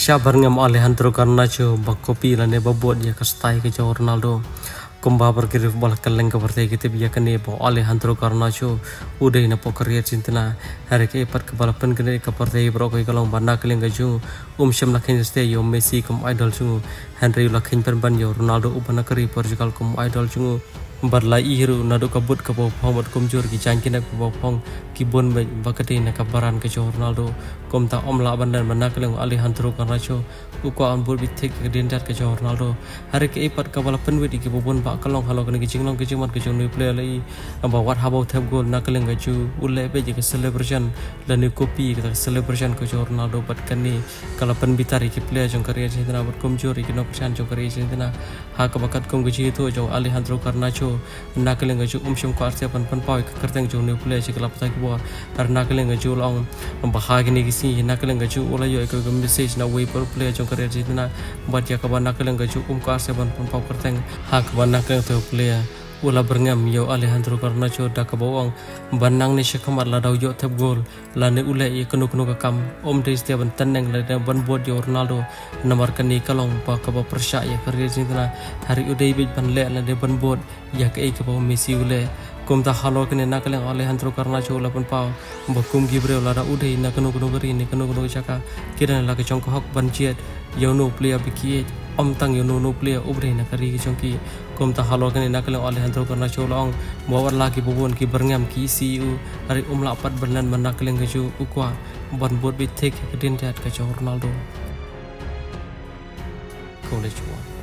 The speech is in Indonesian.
Syabar ngam Alejandro Garnacho bakopi la ne babot ya kastai ke jauh Ronaldo. Kumba berkiri bola keleng ke partai kita biya kene bo Alejandro Garnacho udah na pokeria cintana hari ke pat ke balapan kene ke partai bro ko kalong banda keleng gaju um syam lakin ste yo Messi kum idol chung Henry lakin perban yo Ronaldo ubana kari Portugal kum idol chung barla iru nado kabut ke bawah pom kumjur ki ke bawah pom ki bon bakati na kabaran ke Ronaldo. Kom ta om la bandan manakling Alejandro Garnacho uko an bul bitek ke dindat ke Ronaldo. Hari ke ipat ka bala penwit ki bobon ba kalong halo ke gijing long ke jumat ke jong play lai amba wat habau tab gol nakling ke ju. Ulle be ke celebration. La ni kopi ke celebration ke Ronaldo bat kani kala pen ki play jong karya jendana bat kumjur ki no pesan jong karya jendana ha ka bakat kom ke jitu jong Alejandro Garnacho nakaling ngaju um syum ko artia pan pan pau kerteng jo ne play ci kelap tak bo ar nakaling ngaju long bahagi ni gisi nakaling ngaju ola yo ko message na way per play jo kare ji na bat ya ka ban um ha ka ban nakaling to play Ula berngam yo Alejandro Garnacho da ka bawang banang ni syakamat la daw yo gol. La ne ule ye kenu kam om de ban teneng la ban bot yo Ronaldo. Namar kani kalong pa ka ba persya ya karir jintra hari udai bit ban le la de ban bot ya ka e Messi ule kum ta halo kene na kaleng Alejandro Garnacho la ban pau kum gibre la da udai na kenu kenu gari ni kenu kenu chaka kiran la ka chong ko hok ban jet yo no player bikiet om tang yo no player ubre na kari ki ki kum ta halo kene nakale Alejandro Garnacho long bawar lagi bubun ki berngam ki CU hari um la pat bernan manakale ngaju ukwa ban bot bi tek kedin Ronaldo. College one